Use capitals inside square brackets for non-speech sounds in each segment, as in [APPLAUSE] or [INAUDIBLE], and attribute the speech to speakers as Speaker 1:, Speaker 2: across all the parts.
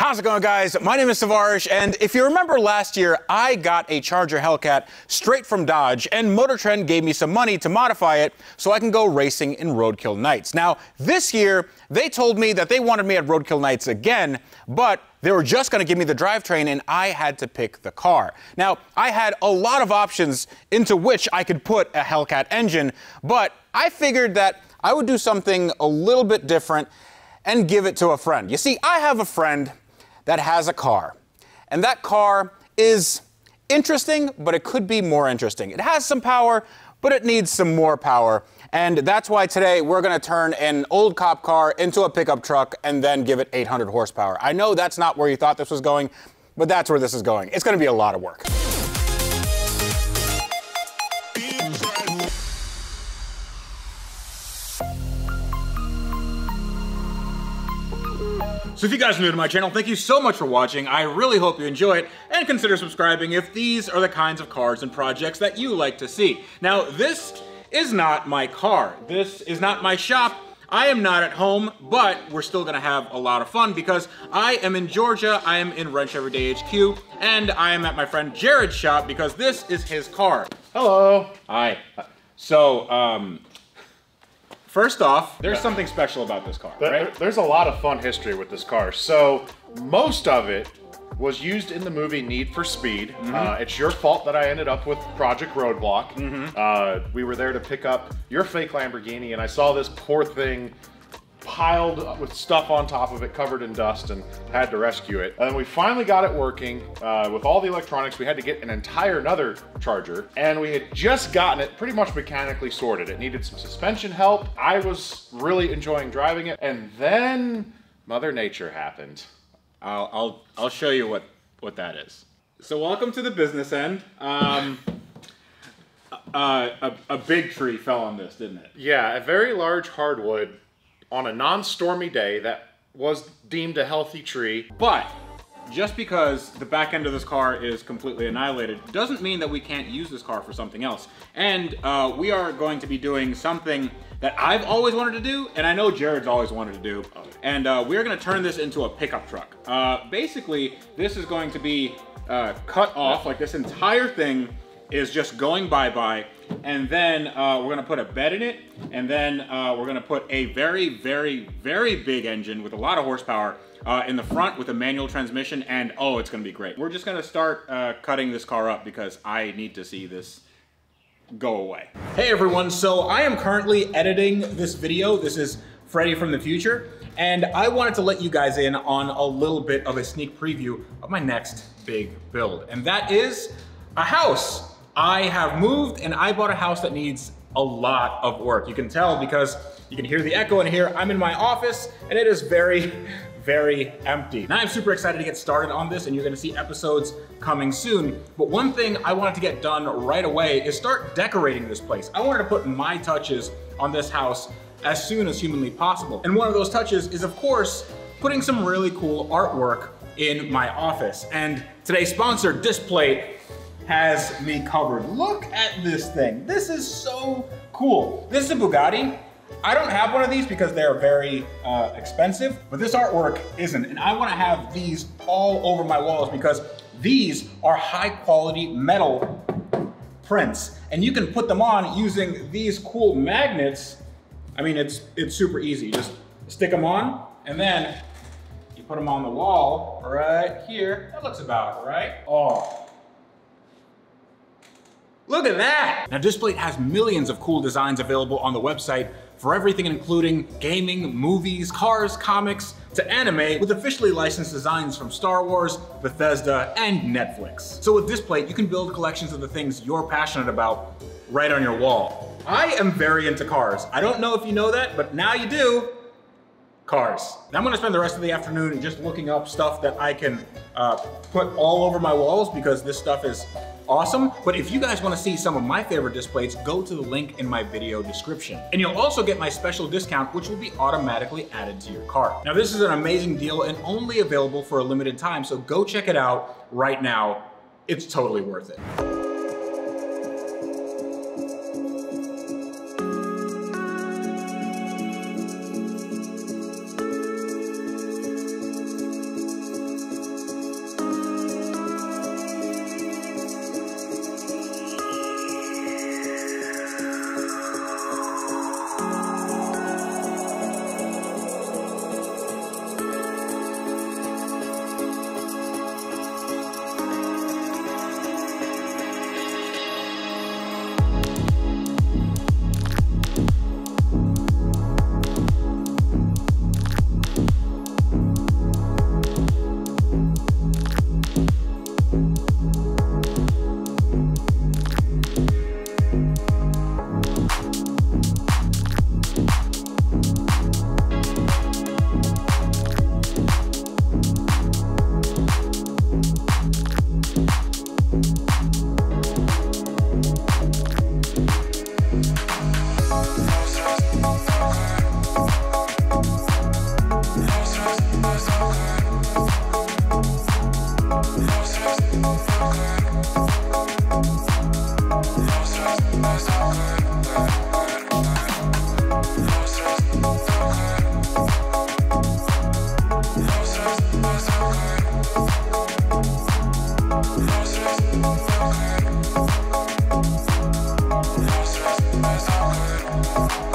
Speaker 1: How's it going, guys? My name is Tavarish, and if you remember last year, I got a Charger Hellcat straight from Dodge, and Motor Trend gave me some money to modify it so I can go racing in Roadkill Nights. Now, this year, they told me that they wanted me at Roadkill Nights again, but they were just going to give me the drivetrain, and I had to pick the car. Now, I had a lot of options into which I could put a Hellcat engine, but I figured that I would do something a little bit different and give it to a friend. You see, I have a friend that has a car. And that car is interesting, but it could be more interesting. It has some power, but it needs some more power. And that's why today we're going to turn an old cop car into a pickup truck and then give it 800 horsepower. I know that's not where you thought this was going, but that's where this is going. It's going to be a lot of work. So if you guys are new to my channel, thank you so much for watching. I really hope you enjoy it and consider subscribing if these are the kinds of cars and projects that you like to see. Now, this is not my car. This is not my shop. I am not at home, but we're still gonna have a lot of fun because I am in Georgia, I am in Wrench Everyday HQ, and I am at my friend Jared's shop because this is his car.
Speaker 2: Hello.
Speaker 1: Hi. So, um, First off, there's something special about this car,
Speaker 2: there,
Speaker 1: right?
Speaker 2: There's a lot of fun history with this car. So most of it was used in the movie Need for Speed. Mm -hmm. uh, it's your fault that I ended up with Project Roadblock. Mm -hmm. uh, we were there to pick up your fake Lamborghini, and I saw this poor thing piled with stuff on top of it, covered in dust, and had to rescue it. And then we finally got it working uh, with all the electronics. We had to get an entire another charger, and we had just gotten it pretty much mechanically sorted. It needed some suspension help. I was really enjoying driving it, and then Mother Nature happened.
Speaker 1: I'll I'll I'll show you what what that is. So welcome to the business end. Um, uh, a, a big tree fell on this, didn't it?
Speaker 2: Yeah, a very large hardwood on a non-stormy day that was deemed a healthy tree.
Speaker 1: But just because the back end of this car is completely annihilated doesn't mean that we can't use this car for something else. And uh, we are going to be doing something that I've always wanted to do, and I know Jared's always wanted to do. And uh, we're gonna turn this into a pickup truck. Uh, basically, this is going to be uh, cut off, like this entire thing is just going bye-bye. And then uh, we're gonna put a bed in it. And then uh, we're gonna put a very, very, very big engine with a lot of horsepower uh, in the front with a manual transmission. And oh, it's gonna be great. We're just gonna start uh, cutting this car up because I need to see this go away. Hey everyone, so I am currently editing this video. This is Freddy from the future. And I wanted to let you guys in on a little bit of a sneak preview of my next big build. And that is a house. I have moved and I bought a house that needs a lot of work. You can tell because you can hear the echo in here. I'm in my office and it is very, [LAUGHS] very empty. Now I'm super excited to get started on this and you're gonna see episodes coming soon. But one thing I wanted to get done right away is start decorating this place. I wanted to put my touches on this house as soon as humanly possible. And one of those touches is of course, putting some really cool artwork in my office. And today's sponsor, Displate, has me covered. Look at this thing. This is so cool. This is a Bugatti. I don't have one of these because they're very uh, expensive, but this artwork isn't. And I wanna have these all over my walls because these are high quality metal prints. And you can put them on using these cool magnets. I mean, it's, it's super easy. Just stick them on and then you put them on the wall right here. That looks about right. Oh, Look at that! Now Displate has millions of cool designs available on the website for everything including gaming, movies, cars, comics, to anime with officially licensed designs from Star Wars, Bethesda, and Netflix. So with Displate, you can build collections of the things you're passionate about right on your wall. I am very into cars. I don't know if you know that, but now you do cars. Now I'm gonna spend the rest of the afternoon just looking up stuff that I can uh, put all over my walls because this stuff is awesome. But if you guys wanna see some of my favorite Displates, go to the link in my video description. And you'll also get my special discount, which will be automatically added to your cart. Now this is an amazing deal and only available for a limited time, so go check it out right now. It's totally worth it. Bye.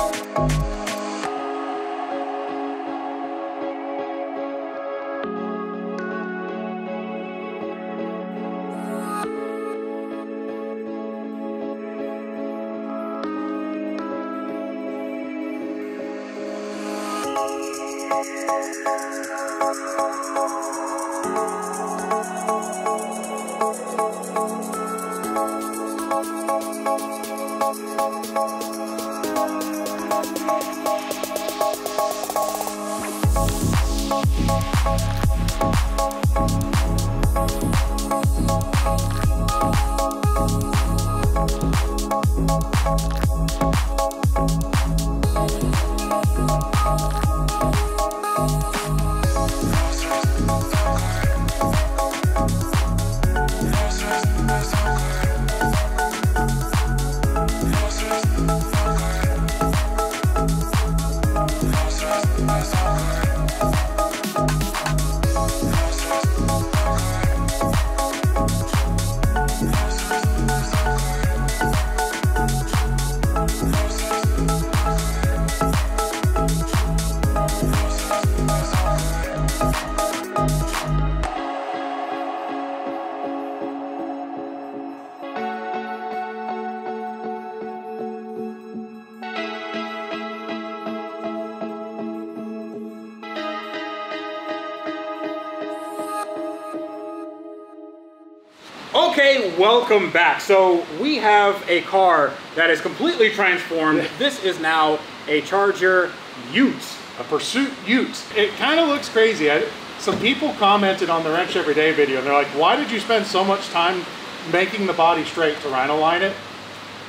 Speaker 1: Welcome back. So we have a car that is completely transformed. This is now a Charger Ute.
Speaker 3: A Pursuit Ute. It kind of looks crazy. I, some people commented on the Wrench Everyday video and they're like, why did you spend so much time making the body straight to rhino line it?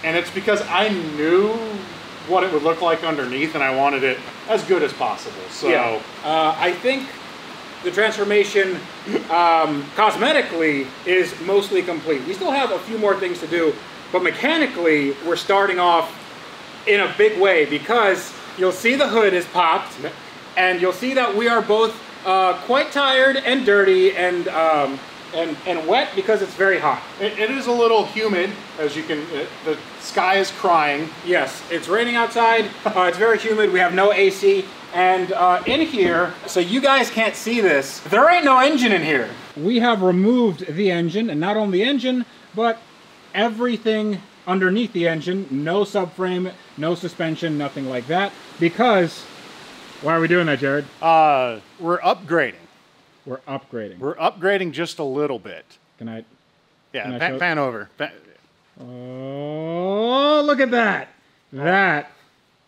Speaker 3: And it's because I knew what it would look like underneath and I wanted it as good as possible. So
Speaker 1: Yeah. Uh, I think the transformation um, cosmetically is mostly complete. We still have a few more things to do, but mechanically, we're starting off in a big way because you'll see the hood is popped, and you'll see that we are both uh, quite tired and dirty and um, and and wet because it's very hot.
Speaker 3: it, it is a little humid, as you can, it, the sky is crying.
Speaker 1: Yes, it's raining outside. Uh, it's very humid. We have no AC. And uh, in here, so you guys can't see this, there ain't no engine in here. We have removed the engine, and not only the engine, but everything underneath the engine. No subframe, no suspension, nothing like that. Because, why are we doing that, Jared?
Speaker 3: Uh, we're upgrading.
Speaker 1: We're upgrading.
Speaker 3: We're upgrading just a little bit.
Speaker 1: Can I?
Speaker 3: Yeah,
Speaker 1: Can I
Speaker 3: pan,
Speaker 1: show-
Speaker 3: pan over. Pan-
Speaker 1: Oh, look at that. That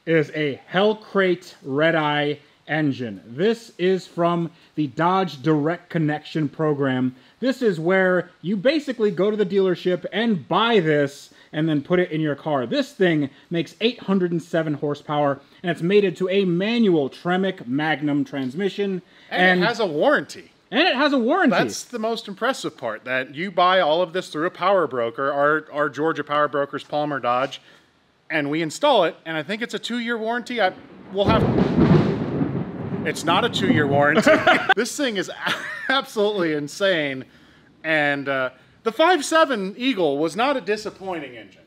Speaker 1: is a Hellcrate Red Eye engine. This is from the Dodge Direct Connection program. This is where you basically go to the dealership and buy this and then put it in your car. This thing makes 807 horsepower and it's mated to a manual Tremec Magnum transmission
Speaker 3: and, it has a warranty.
Speaker 1: and it has a warranty.
Speaker 3: That's the most impressive part. That you buy all of this through a power broker, our our Georgia power brokers, Palmer Dodge, and we install it. And I think it's a two-year warranty. I we'll have. It's not a two-year warranty. [LAUGHS] this thing is [LAUGHS] absolutely insane, and uh, the 5.7 Eagle was not a disappointing engine.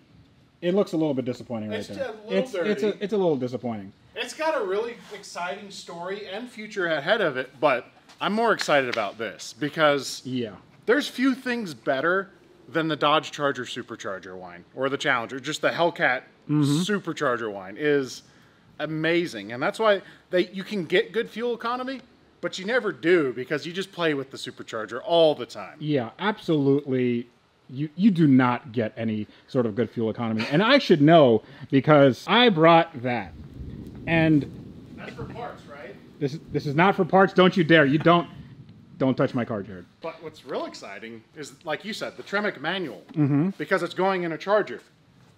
Speaker 1: It looks a little bit disappointing right
Speaker 3: It's
Speaker 1: there.
Speaker 3: a little
Speaker 1: it's, it's, a, it's a little disappointing.
Speaker 3: It's got a really exciting story and future ahead of it, but I'm more excited about this because
Speaker 1: Yeah.
Speaker 3: there's few things better than the Dodge Charger supercharger whine or the Challenger. Just the Hellcat supercharger whine is amazing, and that's why they you can get good fuel economy, but you never do because you just play with the supercharger all the time.
Speaker 1: Yeah, absolutely. You, you do not get any sort of good fuel economy. And I should know because I brought that. And
Speaker 3: That's for parts, right?
Speaker 1: this, this is not for parts. Don't you dare. You don't don't touch my car, Jared.
Speaker 3: But what's real exciting is, like you said, the Tremec manual
Speaker 1: Mm-hmm.
Speaker 3: because it's going in a Charger.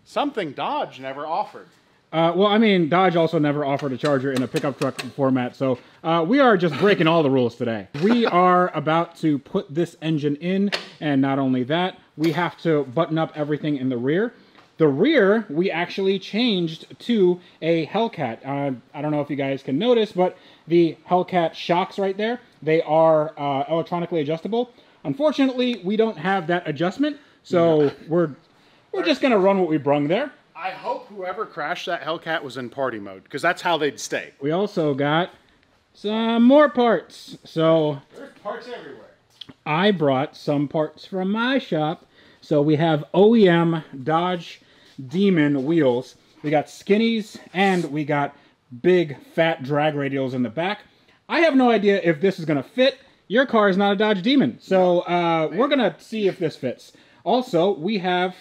Speaker 3: Something Dodge never offered.
Speaker 1: Uh, well, I mean, Dodge also never offered a Charger in a pickup truck format, so uh, we are just breaking all the rules today. We are about to put this engine in, and not only that, we have to button up everything in the rear. The rear, we actually changed to a Hellcat. Uh, I don't know if you guys can notice, but the Hellcat shocks right there, they are uh, electronically adjustable. Unfortunately, we don't have that adjustment, so we're we're just gonna run what we brung there.
Speaker 3: I hope whoever crashed that Hellcat was in party mode because that's how they'd stay.
Speaker 1: We also got some more parts. So
Speaker 3: There's parts everywhere.
Speaker 1: I brought some parts from my shop. So we have OEM Dodge Demon wheels. We got skinnies and we got big fat drag radials in the back. I have no idea if this is gonna fit. Your car is not a Dodge Demon, so uh, we're gonna see if this fits. Also, we have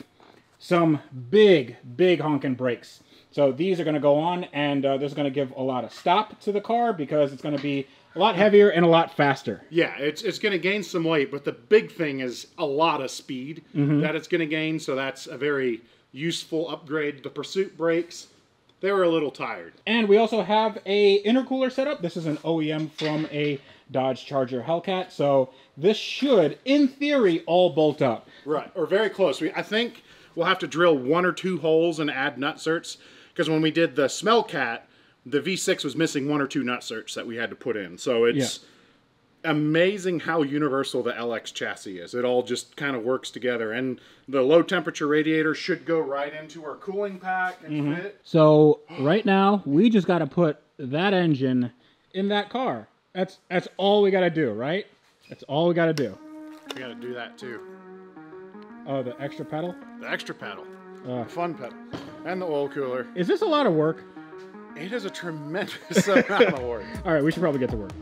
Speaker 1: some big, big honking brakes. So these are going to go on, and uh, this is going to give a lot of stop to the car because it's going to be a lot heavier and a lot faster.
Speaker 3: Yeah, it's it's going to gain some weight, but the big thing is a lot of speed that it's going to gain. So that's a very useful upgrade. The pursuit brakes, they were a little tired.
Speaker 1: And we also have a intercooler setup. This is an OEM from a Dodge Charger Hellcat, so this should, in theory, all bolt up.
Speaker 3: Right, or very close. We I think we'll have to drill one or two holes and add nutserts because when we did the smell cat, the V6 was missing one or two nutserts that we had to put in. So it's amazing how universal the LX chassis is. It all just kind of works together, and the low temperature radiator should go right into our cooling pack and mm-hmm. fit.
Speaker 1: So right now, we just got to put that engine in that car. That's that's all we got to do, right? That's all we got to do.
Speaker 3: We got to do that too.
Speaker 1: Oh, the extra pedal.
Speaker 3: The extra pedal,
Speaker 1: Uh.
Speaker 3: the fun pedal, and the oil cooler.
Speaker 1: Is this a lot of work?
Speaker 3: It is a tremendous [LAUGHS] amount of work.
Speaker 1: All right, we should probably get to work.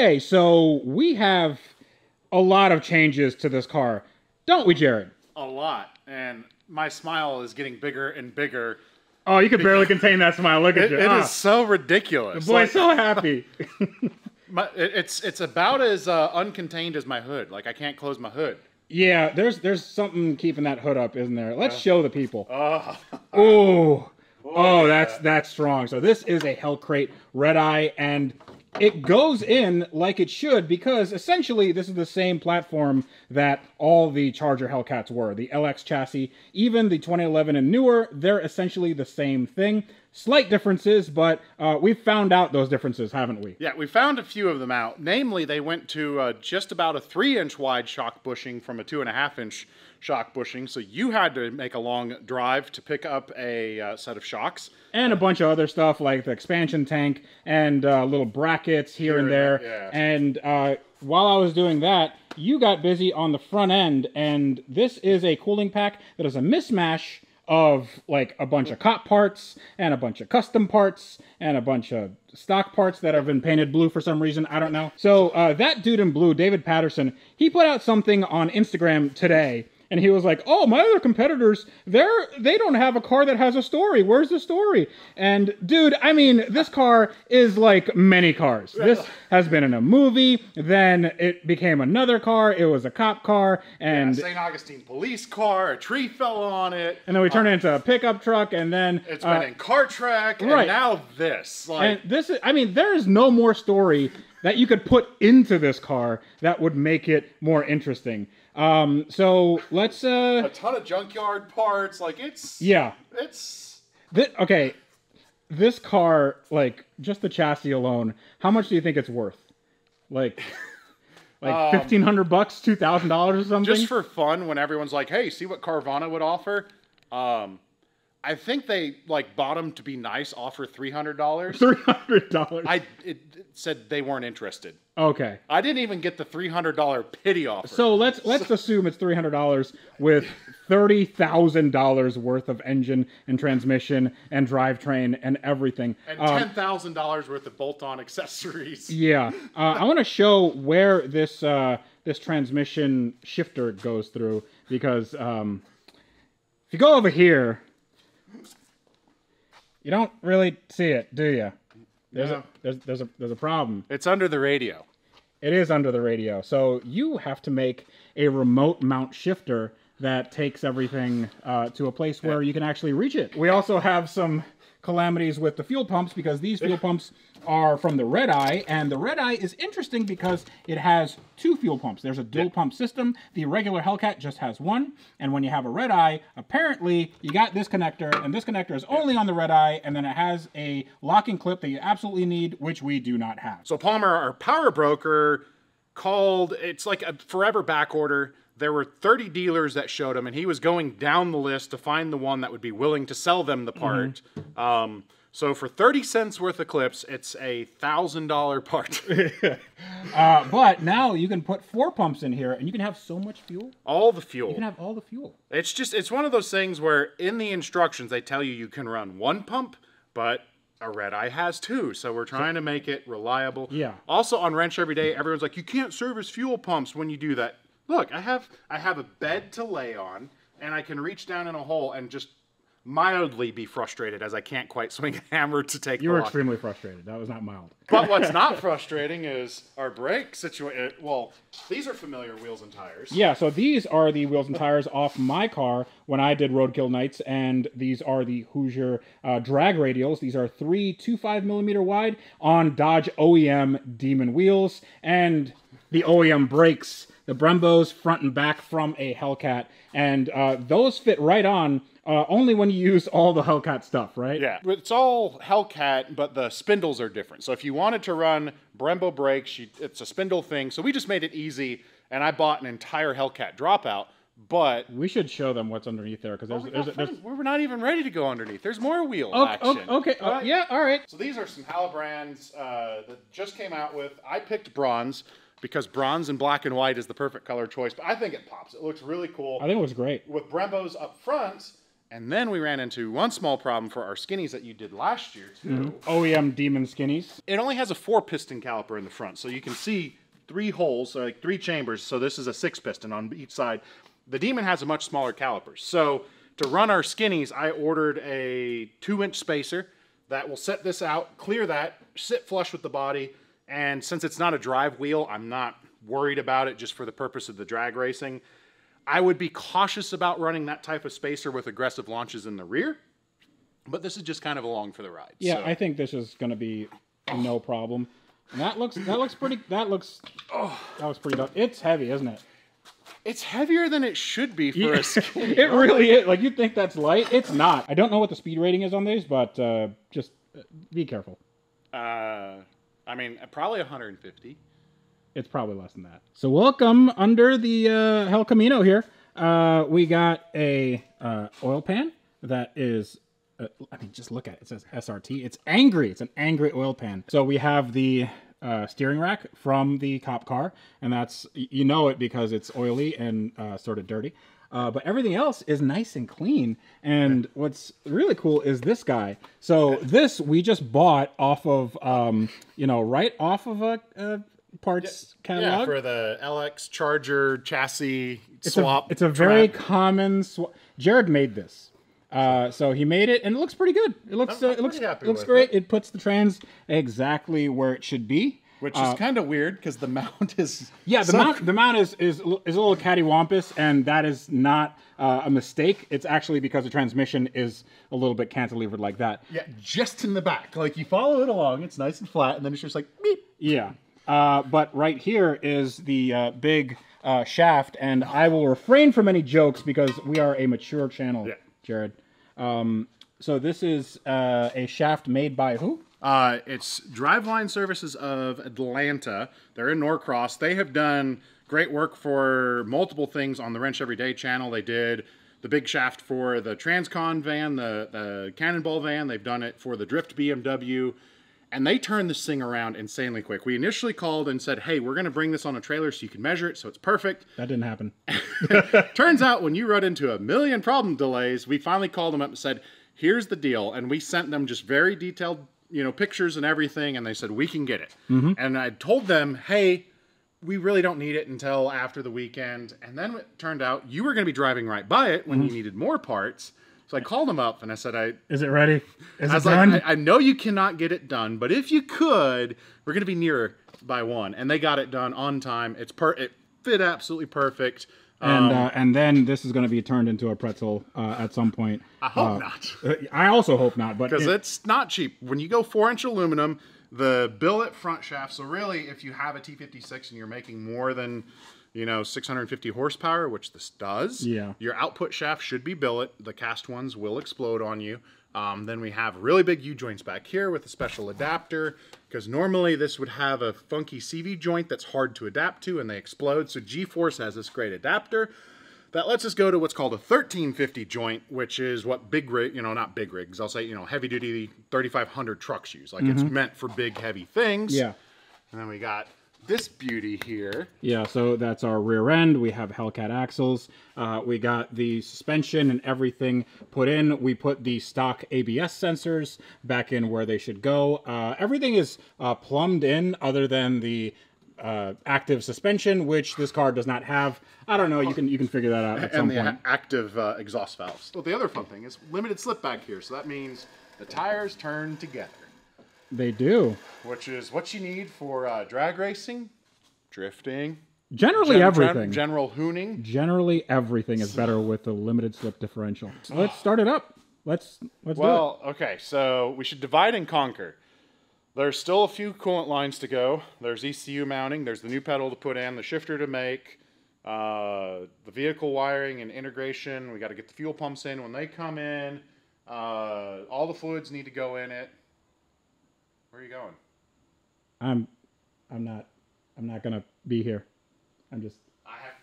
Speaker 1: Okay, so we have a lot of changes to this car, don't we, Jared?
Speaker 3: a lot, and my smile is getting bigger and bigger.
Speaker 1: Oh, you could barely contain that smile. Look at
Speaker 3: It,
Speaker 1: you.
Speaker 3: it
Speaker 1: Ah,
Speaker 3: is so ridiculous.
Speaker 1: boy,
Speaker 3: Like,
Speaker 1: so happy. [LAUGHS] [LAUGHS]
Speaker 3: my, it- it's it's about as uh, uncontained as my hood. Like I can't close my hood.
Speaker 1: yeah, there's there's something keeping that hood up, isn't there? Let's show the people.
Speaker 3: Oh, [LAUGHS]
Speaker 1: Oh, oh, that's that's strong. So this is a Hellcrate Red Eye, and it goes in like it should because essentially this is the same platform that all the Charger Hellcats were. The LX chassis, even the 2011 and newer, they're essentially the same thing. Slight differences, but uh, we've found out those differences, haven't we?
Speaker 3: yeah, we found a few of them out. Namely, they went to uh, just about a three-inch wide shock bushing from a two and a half inch shock bushing. So you had to make a long drive to pick up a uh, set of shocks.
Speaker 1: and a bunch of other stuff like the expansion tank and uh, little brackets here, and
Speaker 3: and
Speaker 1: there.
Speaker 3: there, yeah.
Speaker 1: And uh, while I was doing that, you got busy on the front end, and this is a cooling pack that is a mismatch of like a bunch of cop parts and a bunch of custom parts and a bunch of stock parts that have been painted blue for some reason. I don't know. So uh, that dude in blue, David Patterson, he put out something on Instagram today and he was like, "Oh, my other competitors, they're they don't have a car that has a story. Where's the story?" And dude, I mean, this car is like many cars. This has been in a movie, then it became another car. It was a cop car, and
Speaker 3: St. Augustine police car, a tree fell on it.
Speaker 1: and then we turned it into a pickup truck, and then
Speaker 3: It's
Speaker 1: uh,
Speaker 3: been in car track, and now this. Like,
Speaker 1: and this is, I mean, there is no more story that you could put into this car that would make it more interesting. Um, so let's, uh,
Speaker 3: a ton of junkyard parts. Like it's
Speaker 1: yeah.
Speaker 3: it's
Speaker 1: Thi- okay, this car, like just the chassis alone, how much do you think it's worth? Like, [LAUGHS] like fifteen hundred bucks, two thousand dollars or something.
Speaker 3: just for fun when everyone's like, "Hey, see what Carvana would offer." Um, I think they like bought them to be nice, offer three hundred dollars.
Speaker 1: Three hundred dollars.
Speaker 3: I it, it said they weren't interested.
Speaker 1: Okay.
Speaker 3: I didn't even get the three hundred dollar pity offer.
Speaker 1: So let's let's assume it's three hundred dollars with thirty thousand dollars worth of engine and transmission and drivetrain and everything.
Speaker 3: and
Speaker 1: Um,
Speaker 3: ten thousand dollars worth of bolt-on accessories. [LAUGHS]
Speaker 1: Yeah, uh, I want to show where this uh, this transmission shifter goes through because um, if you go over here, you don't really see it, do you? There's
Speaker 3: No.
Speaker 1: a there's there's a there's a problem.
Speaker 3: It's under the radio.
Speaker 1: It is under the radio, so you have to make a remote mount shifter that takes everything uh, to a place where you can actually reach it. We also have some calamities with the fuel pumps because these fuel [LAUGHS] pumps are from the Red Eye, and the Red Eye is interesting because it has two fuel pumps. There's a dual pump system. The regular Hellcat just has one, and when you have a Red Eye, apparently you got this connector, and this connector is only on the Red Eye, and then it has a locking clip that you absolutely need, which we do not have.
Speaker 3: So Palmer, our power broker, called. It's like a forever back order. There were 30 dealers that showed him, and he was going down the list to find the one that would be willing to sell them the part. Um, so for 30 cents worth of clips, it's a thousand dollar part. [LAUGHS]
Speaker 1: Uh, but now you can put four pumps in here, and you can have so much fuel.
Speaker 3: all the fuel.
Speaker 1: You can have all the fuel.
Speaker 3: It's just it's one of those things where in the instructions they tell you you can run one pump, but a red eye has two, so we're trying to make it reliable.
Speaker 1: Yeah.
Speaker 3: Also on wrench every day, everyone's like, you can't service fuel pumps when you do that. Look, I have I have a bed to lay on, and I can reach down in a hole and just mildly be frustrated as I can't quite swing a hammer to take
Speaker 1: You were
Speaker 3: lock.
Speaker 1: extremely frustrated. That was not mild.
Speaker 3: But what's [LAUGHS] not frustrating is our brake situation. Well, these are familiar wheels and tires.
Speaker 1: Yeah, so these are the wheels and tires off my car when I did Roadkill Nights, and these are the Hoosier uh, drag radials. These are three two five millimeter wide on Dodge OEM Demon wheels, and the OEM brakes, the Brembos front and back from a Hellcat, and uh, those fit right on. Uh, only when you use all the Hellcat stuff, right?
Speaker 3: Yeah, it's all Hellcat, but the spindles are different. So if you wanted to run Brembo brakes, you, it's a spindle thing. So we just made it easy, and I bought an entire Hellcat dropout. But
Speaker 1: We should show them what's underneath there because there's,
Speaker 3: oh,
Speaker 1: there's, there's,
Speaker 3: we're not even ready to go underneath. There's more wheel
Speaker 1: Oh,
Speaker 3: action.
Speaker 1: oh, okay. oh, yeah. All right.
Speaker 3: So these are some Halibrands uh, that just came out with. I picked bronze because bronze and black and white is the perfect color choice. But I think it pops. It looks really cool.
Speaker 1: I think it was great.
Speaker 3: with Brembos up front. And then we ran into one small problem for our skinnies that you did last year too. Mm-hmm.
Speaker 1: OEM Demon Skinnies.
Speaker 3: It only has a four piston caliper in the front, so you can see three holes, so like three chambers. So this is a six piston on each side. The Demon has a much smaller caliper. So to run our skinnies, I ordered a two inch spacer that will set this out, clear that, sit flush with the body. And since it's not a drive wheel, I'm not worried about it just for the purpose of the drag racing. I would be cautious about running that type of spacer with aggressive launches in the rear, but this is just kind of along for the ride.
Speaker 1: Yeah,
Speaker 3: so.
Speaker 1: I think this is going to be no problem. And that looks that looks pretty. That looks. Oh, that was pretty. dope. It's heavy, isn't it?
Speaker 3: It's heavier than it should be for a [LAUGHS] skinny.
Speaker 1: It really is. Like you think that's light, it's not. I don't know what the speed rating is on these, but uh, just uh, be careful.
Speaker 3: Uh, I mean, probably 150.
Speaker 1: It's probably less than that. So welcome under the uh, Hell Camino here. Uh, we got a uh, oil pan that is. Uh, I mean, just look at it. It says SRT. It's angry. It's an angry oil pan. So we have the uh, steering rack from the cop car, and that's you know it because it's oily and uh, sort of dirty. Uh, but everything else is nice and clean. And what's really cool is this guy. So this we just bought off of, um, you know, right off of a, a parts
Speaker 3: Yeah,
Speaker 1: catalog.
Speaker 3: for the LX Charger chassis
Speaker 1: it's
Speaker 3: swap.
Speaker 1: A, it's a very common. Sw- Jared made this. Uh, so he made it, and it looks pretty good. It looks,
Speaker 3: I'm-
Speaker 1: uh,
Speaker 3: I'm
Speaker 1: it looks, it looks great. It. puts the trans exactly where it should be.
Speaker 3: Which is kind of weird because the [LAUGHS] mount is
Speaker 1: Yeah, the
Speaker 3: so-
Speaker 1: mount the mount is is, is a little cattywampus, and that is not uh, a mistake. It's actually because the transmission is a little bit cantilevered like that.
Speaker 4: Yeah, just in the back. Like you follow it along, it's nice and flat, and then it's just like beep.
Speaker 1: Yeah. Uh, but right here is the uh, big uh, shaft, and I will refrain from any jokes because we are a mature channel,
Speaker 3: Yeah.
Speaker 1: Jared. Um, so this is uh, a shaft made by who?
Speaker 3: Uh, it's Driveline Services of Atlanta. They're in Norcross. They have done great work for multiple things on the Wrench Everyday channel. They did the big shaft for the Transcon van, the, the Cannonball van. They've done it for the Drift BMW. And they turned this thing around insanely quick. We initially called and said, hey, we're going to bring this on a trailer so you can measure it so it's perfect.
Speaker 1: That didn't happen. [LAUGHS]
Speaker 3: Turns out when you run into a million problem delays, we finally called them up and said, here's the deal. And we sent them just very detailed, you know, pictures and everything. And they said, we can get it. Mm-hmm. And I told them, hey, we really don't need it until after the weekend. And then it turned out you were going to be driving right by it when you mm-hmm. needed more parts. So I called them up and I said, I,
Speaker 1: Is it ready? Is
Speaker 3: I
Speaker 1: it done?
Speaker 3: like, I, I know you cannot get it done, but if you could, we're going to be nearer by one. And they got it done on time. It's per, it fit absolutely perfect.
Speaker 1: And
Speaker 3: Um,
Speaker 1: uh, and then this is going to be turned into a pretzel uh, at some point.
Speaker 3: I hope
Speaker 1: Uh,
Speaker 3: not.
Speaker 1: uh, I also hope not. But
Speaker 3: because
Speaker 1: it-
Speaker 3: it's not cheap. When you go four inch aluminum, the billet front shaft. So really, if you have a T56 and you're making more than you know 650 horsepower, which this does,
Speaker 1: Yeah.
Speaker 3: your output shaft should be billet. The cast ones will explode on you. Um, then we have really big U joints back here with a special adapter because normally this would have a funky CV joint that's hard to adapt to and they explode. So G-Force has this great adapter that lets us go to what's called a 1350 joint, which is what big rig, you know, not big rigs, I'll say, you know, heavy duty 3500 trucks use. Like it's meant for big, heavy things.
Speaker 1: yeah.
Speaker 3: And then we got this beauty here.
Speaker 1: Yeah, so that's our rear end. We have Hellcat axles. Uh, we got the suspension and everything put in. We put the stock ABS sensors back in where they should go. Uh, everything is uh, plumbed in other than the uh, active suspension, which this car does not have. I don't know. You can you can figure that out at some
Speaker 3: and the
Speaker 1: point.
Speaker 3: active uh, exhaust valves. Well, the other fun thing is limited slip back here. So that means the tires turn together,
Speaker 1: They do.
Speaker 3: which is what you need for uh, drag racing, drifting,
Speaker 1: Generally,
Speaker 3: gen- gen-
Speaker 1: everything.
Speaker 3: general hooning.
Speaker 1: Generally, everything is better with the limited slip differential. Let's start it up. Let's let's do it.
Speaker 3: Well, okay, so we should divide and conquer. There's still a few coolant lines to go. There's ECU mounting. There's the new pedal to put in, the shifter to make, uh, the vehicle wiring and integration. We got to get the fuel pumps in when they come in. Uh, all the fluids need to go in it. Where are you going?
Speaker 1: I'm I'm not I'm not gonna be here. I'm just
Speaker 3: I have.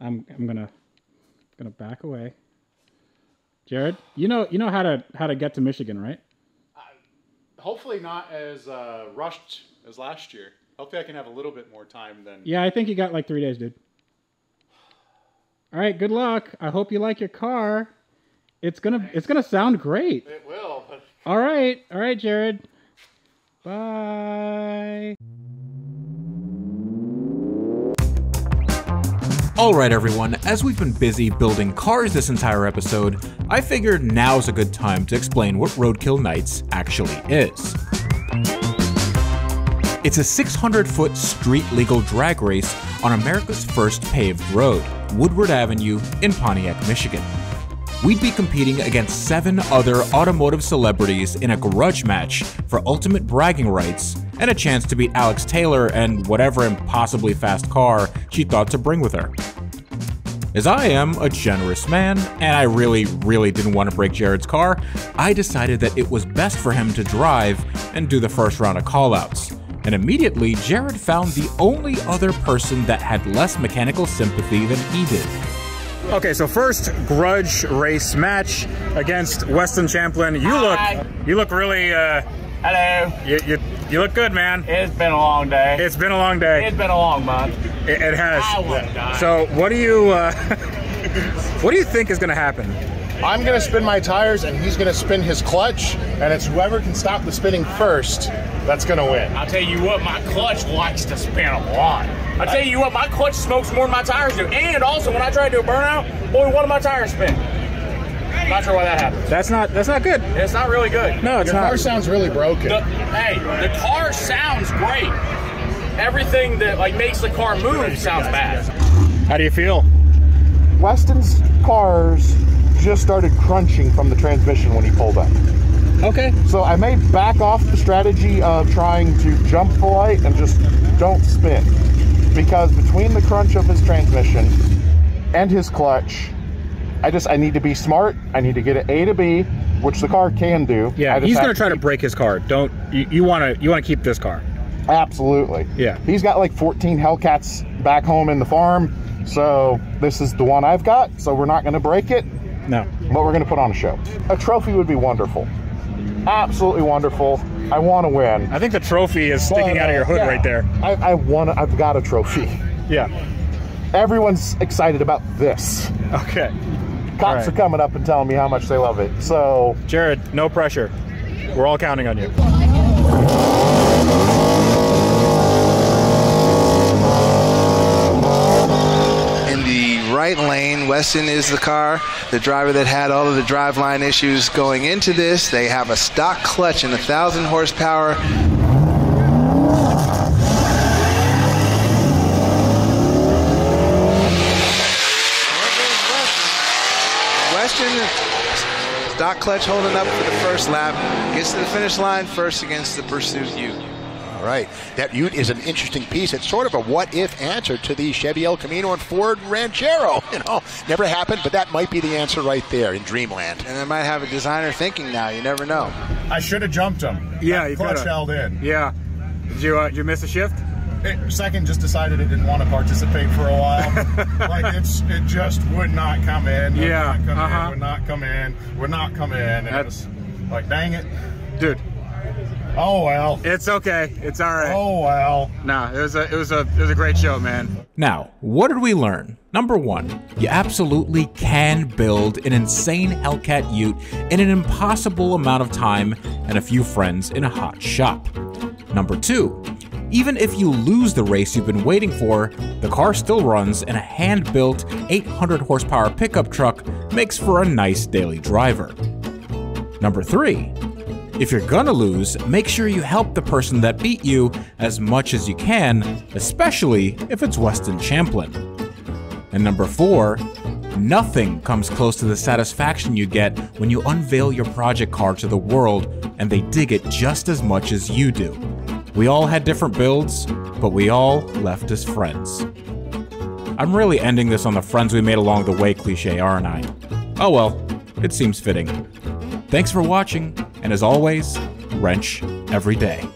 Speaker 1: I'm I'm gonna gonna back away. Jared, you know you know how to how to get to Michigan, right?
Speaker 3: Hopefully not as uh, rushed as last year. Hopefully I can have a little bit more time than.
Speaker 1: Yeah, I think you got like three days, dude. All right, good luck. I hope you like your car. It's gonna it's gonna sound great.
Speaker 3: It will,
Speaker 1: All right, all right, Jared. Bye.
Speaker 5: Alright, everyone, as we've been busy building cars this entire episode, I figured now's a good time to explain what Roadkill Nights actually is. It's a 600 foot street legal drag race on America's first paved road, Woodward Avenue in Pontiac, Michigan. We'd be competing against seven other automotive celebrities in a grudge match for ultimate bragging rights and a chance to beat Alex Taylor and whatever impossibly fast car she thought to bring with her. As I am a generous man, and I really, really didn't want to break Jared's car, I decided that it was best for him to drive and do the first round of callouts. And immediately, Jared found the only other person that had less mechanical sympathy than he did.
Speaker 1: Okay, so first grudge race match against Westen Champlin. You
Speaker 6: Hi.
Speaker 1: look you look really uh
Speaker 6: Hello.
Speaker 1: you, you, you look good, man.
Speaker 6: It's been a long day.
Speaker 1: It's been a long day.
Speaker 6: it's been a long month.
Speaker 1: It, it has.
Speaker 6: I die.
Speaker 1: So, what do you uh, [LAUGHS] what do you think is going to happen?
Speaker 7: I'm going to spin my tires and he's going to spin his clutch, and it's whoever can stop the spinning first that's going to win.
Speaker 6: I'll tell you what, my clutch likes to spin a lot. I'll tell you what, my clutch smokes more than my tires do. And also, when I try to do a burnout, boy, one of my tires spin. Not sure why that happens.
Speaker 1: That's not that's not good.
Speaker 6: It's not really good.
Speaker 1: No, it's
Speaker 7: Your car sounds really broken.
Speaker 6: The, hey, the car sounds great. Everything that like makes the car move sounds bad.
Speaker 1: How do you feel?
Speaker 7: Westen's cars just started crunching from the transmission when he pulled up.
Speaker 1: Okay.
Speaker 7: So I may back off the strategy of trying to jump polite and just don't spin. Because between the crunch of his transmission and his clutch, I just I need to be smart. I need to get it A to B, which the car can do.
Speaker 1: Yeah, he's going to try to break his car. Don't you, you want to you want to keep this car?
Speaker 3: Absolutely.
Speaker 8: Yeah.
Speaker 3: He's got like 14 Hellcats back home in the farm. So this is the one I've got. So we're not going to break it,
Speaker 8: No.
Speaker 3: but we're going to put on a show. A trophy would be wonderful. Absolutely wonderful. I want to win.
Speaker 8: I think the trophy is sticking
Speaker 3: But,
Speaker 8: out of your hood
Speaker 3: yeah,
Speaker 8: right there.
Speaker 3: I, I want. I've got a trophy.
Speaker 8: Yeah.
Speaker 3: Everyone's excited about this.
Speaker 8: Okay.
Speaker 3: Cops
Speaker 8: right.
Speaker 3: are coming up and telling me how much they love it. So
Speaker 8: Jared, no pressure. We're all counting on you.
Speaker 9: in the right lane. Westen is the car, the driver that had all of the driveline issues going into this. They have a stock clutch and a thousand horsepower. Westen, stock clutch holding up for the first lap, gets to the finish line first against the pursuit Ute.
Speaker 10: All right. That Ute is an interesting piece. It's sort of a what if answer to the Chevy El Camino and Ford Ranchero. [LAUGHS] You know, never happened, but that might be the answer right there in Dreamland.
Speaker 9: And they might have a designer thinking now. You never know.
Speaker 11: I should have jumped him.
Speaker 8: Yeah,
Speaker 11: That
Speaker 8: you
Speaker 11: clutch
Speaker 8: coulda.
Speaker 11: held in.
Speaker 8: Yeah. Did you uh, did you miss a shift?
Speaker 11: It, second just decided it didn't want to participate for a while. [LAUGHS] like it's it just would not come in. Would
Speaker 8: Yeah,
Speaker 11: not come
Speaker 8: uh-huh.
Speaker 11: in. Would not come in. Would not come in. And it was like, dang it.
Speaker 8: Dude,
Speaker 11: Oh well.
Speaker 8: it's okay. It's all right.
Speaker 11: Oh well.
Speaker 8: Nah, it was a it was a it was a great show, man.
Speaker 1: Now, what did we learn? Number one, you absolutely can build an insane Hellcat Ute in an impossible amount of time and a few friends in a hot shop. Number two, even if you lose the race you've been waiting for, the car still runs and a hand built 800 horsepower pickup truck makes for a nice daily driver. Number three, if you're gonna lose, make sure you help the person that beat you as much as you can, especially if it's Westen Champlin. And number four, nothing comes close to the satisfaction you get when you unveil your project car to the world and they dig it just as much as you do. We all had different builds, but we all left as friends. I'm really ending this on the friends we made along the way cliche, aren't I? Oh well, it seems fitting. Thanks for watching, and as always, wrench every day.